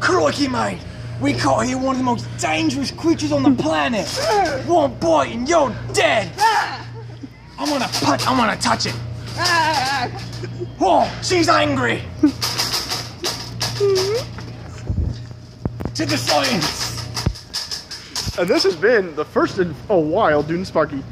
Crikey, mate! We caught here one of the most dangerous creatures on the planet. One bite and you're dead. I'm gonna punch. I'm gonna touch it. Oh, she's angry. to the science. And this has been the first in a while, Dune Sparky.